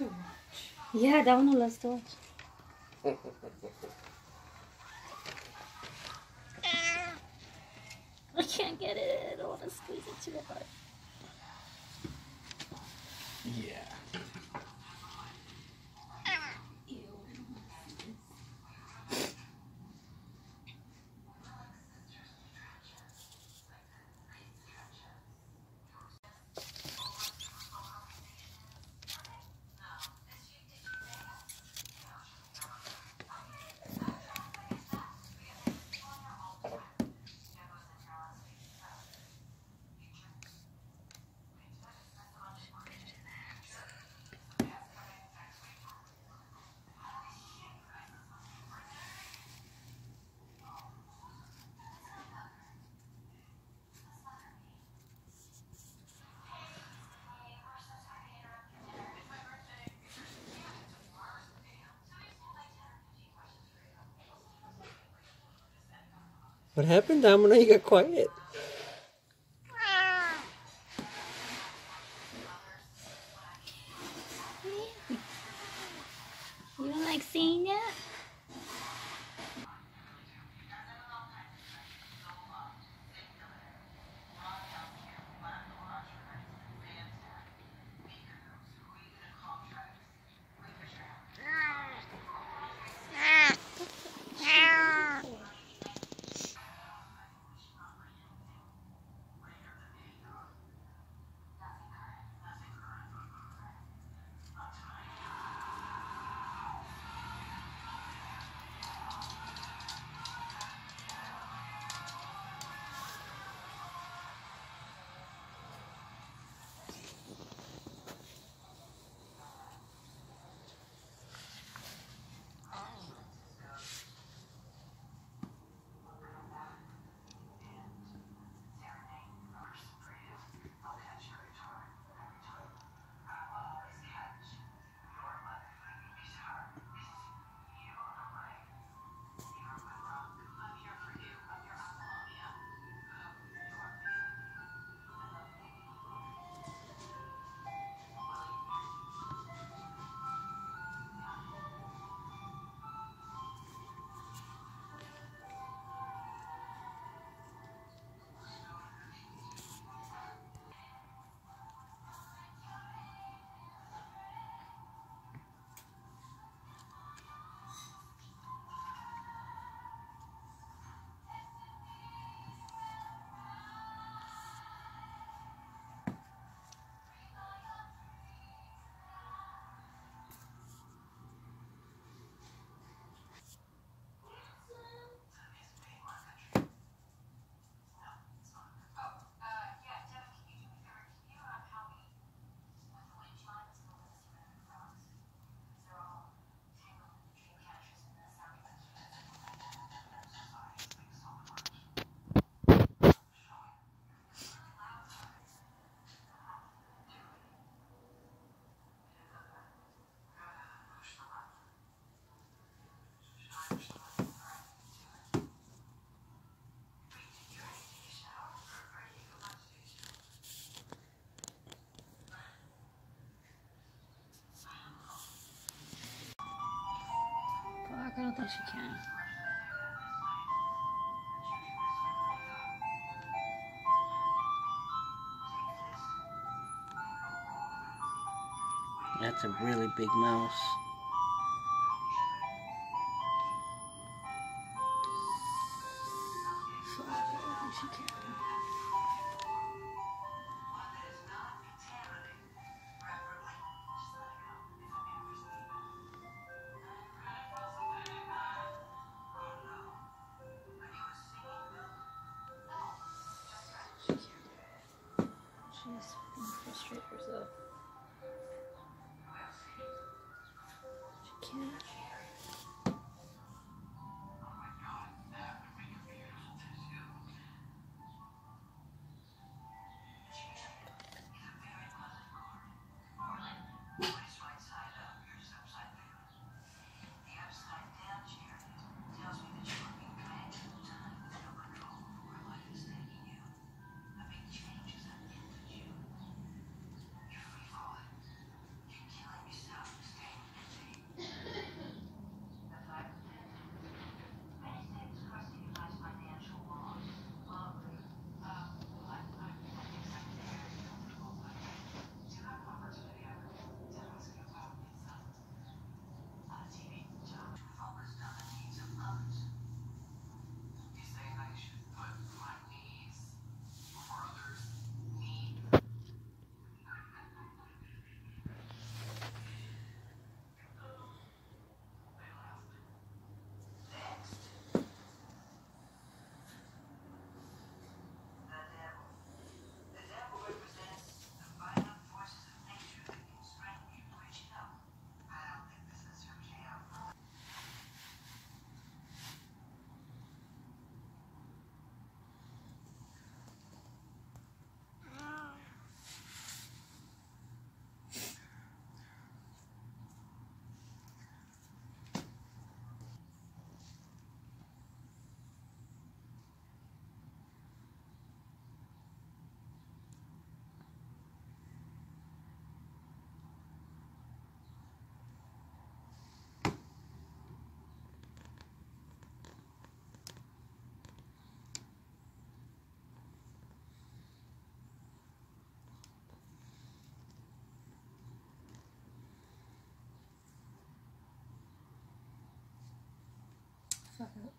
to watch. Yeah, that one loves to watch. I can't get it. I don't want to squeeze it too hard. Yeah. What happened, Domino? You got quiet. Can. That's a really big mouse.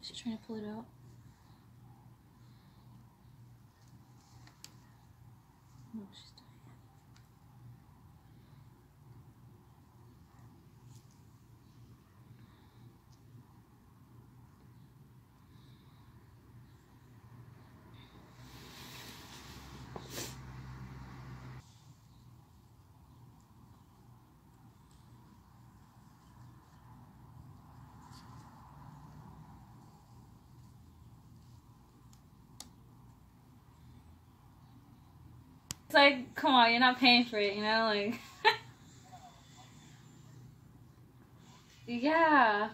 She's trying to pull it out. She's It's like, come on, you're not paying for it, you know? Like, yeah.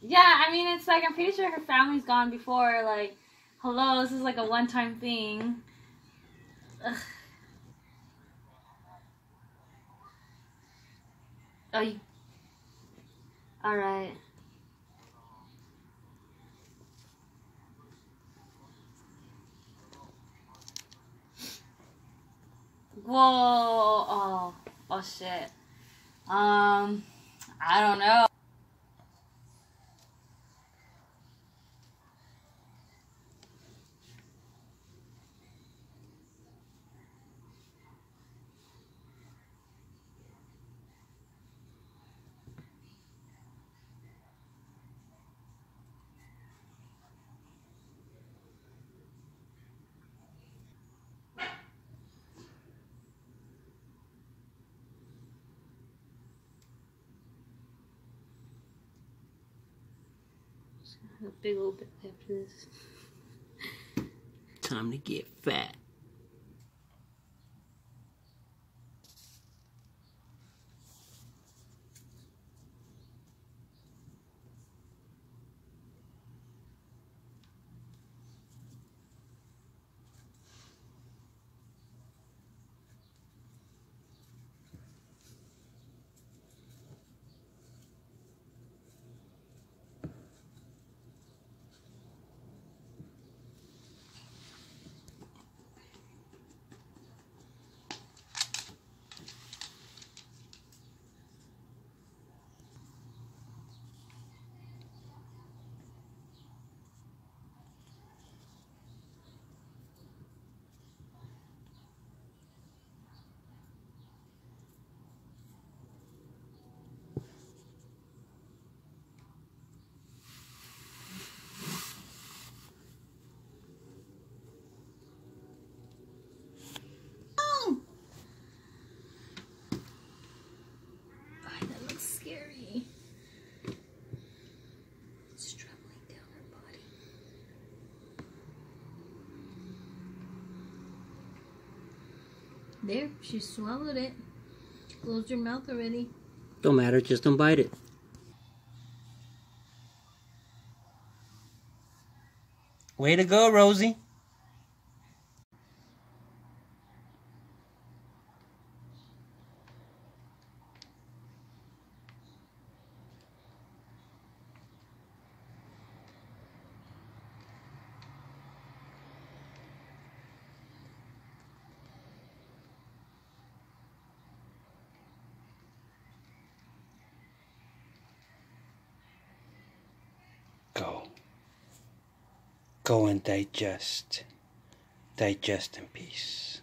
Yeah, I mean, it's like, I'm pretty sure her family's gone before. Like, hello, this is like a one time thing. Ugh. Oh, you... Alright. Whoa! Oh, oh shit. Um, I don't know. A big old bit after this. Time to get fat. Scary. Down her body. There, she swallowed it. She closed her mouth already. Don't matter, just don't bite it. Way to go, Rosie. Go. Go and digest. Digest in peace.